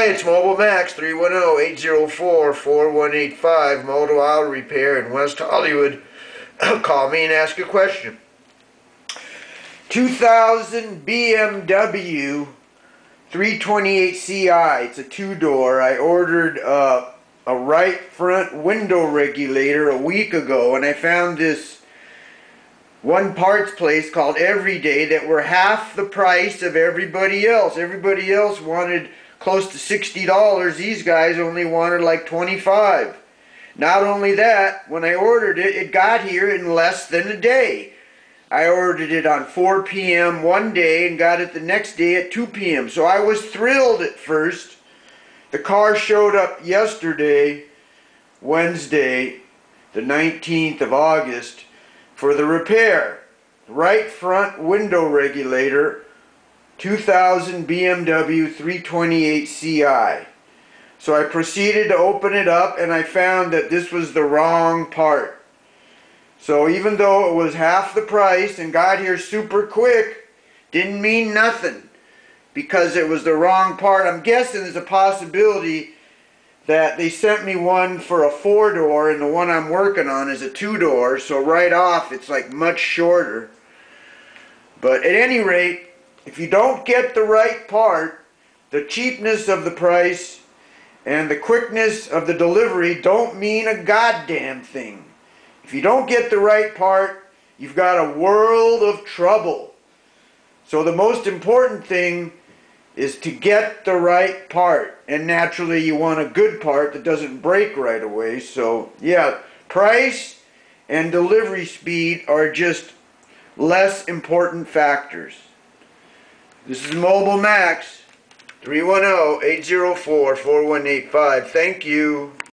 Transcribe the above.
Hi, it's Mobile Max, 310-804-4185, Motor Auto Repair in West Hollywood. Call me and ask a question. 2000 BMW 328CI. It's a two-door. I ordered uh, a right front window regulator a week ago, and I found this one parts place called Everyday that were half the price of everybody else. Everybody else wanted close to $60. These guys only wanted like 25. Not only that, when I ordered it, it got here in less than a day. I ordered it on 4 p.m. one day and got it the next day at 2 p.m. So I was thrilled at first. The car showed up yesterday, Wednesday, the 19th of August, for the repair. Right front window regulator 2000 BMW 328CI. So I proceeded to open it up and I found that this was the wrong part. So even though it was half the price and got here super quick, didn't mean nothing because it was the wrong part. I'm guessing there's a possibility that they sent me one for a four door and the one I'm working on is a two door so right off it's like much shorter. But at any rate, if you don't get the right part, the cheapness of the price and the quickness of the delivery don't mean a goddamn thing. If you don't get the right part, you've got a world of trouble. So the most important thing is to get the right part. And naturally you want a good part that doesn't break right away. So yeah, price and delivery speed are just less important factors. This is Mobile Max, 310-804-4185. Thank you.